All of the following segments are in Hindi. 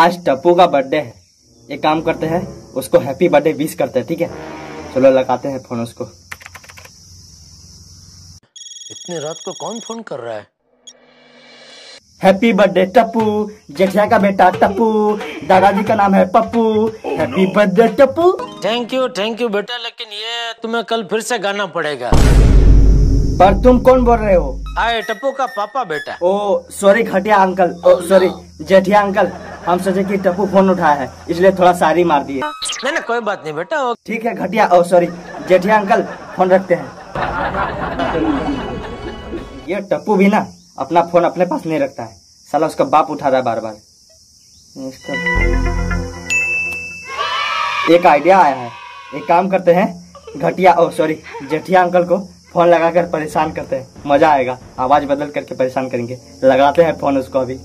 आज टप्पू का बर्थडे है। एक काम करते हैं उसको हैप्पी बर्थडे विश करते हैं ठीक है? चलो लगाते हैं फ़ोन उसको। इतनी रात को कौन फ़ोन कर रहा है? Happy birthday Tappu. जेठिया का बेटा टप्पू। दादाजी का नाम है Pappu. Happy birthday Tappu. Thank you thank you बेटा लेकिन ये तुम्हें कल फिर से गाना पड़ेगा। पर तुम कौन बोल रहे हो? आए टप्पू का पापा बेटा। ओ सॉरी घटिया uncle oh sorry Jethiya uncle हम सोचे कि टप्पू फ़ोन उठाया है इसलिए थोड़ा सारी मार दिए। नहीं नहीं कोई बात नहीं बेटा ठीक है घटिया oh sorry Jethiya uncle phone रखते हैं। ये टप्पू भी ना अपना फ़ोन अपने पास नहीं रखता है। साला उसका बाप उठा रहा है बार बार एक आइडिया आया है। एक काम करते हैं घटिया ओ सॉरी जेठिया अंकल को फ़ोन लगाकर परेशान करते हैं। मज़ा आएगा आवाज़ बदल करके परेशान करेंगे। लगाते हैं फ़ोन उसको अभी।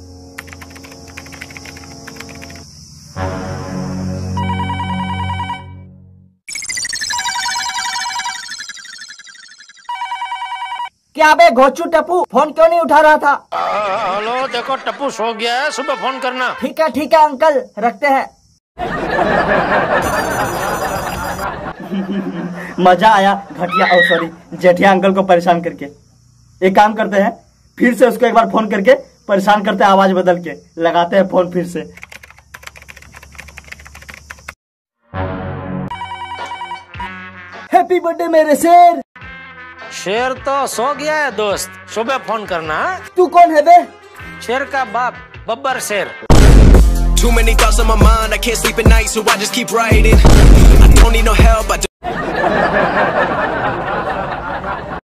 क्या बे घोचू टप्पू फ़ोन क्यों नहीं उठा रहा था? हेलो देखो टप्पू सो गया है सुबह फ़ोन करना। ठीक है ठीक है अंकल रखते हैं। मज़ा आया घटिया ओ सॉरी जेठिया अंकल को परेशान करके। एक काम करते हैं फिर से उसको एक बार फ़ोन करके परेशान करते हैं आवाज़ बदल के। लगाते हैं फ़ोन फिर से। हैप्पी बर्थडे मेरे शेर! शेर तो सो गया है दोस्त सुबह फ़ोन करना हाँ? तू कौन है बे शेर का बाप बब्बर शेर Too many thoughts on my mind, I can't sleep at night, so I just keep writing. I don't need no help, I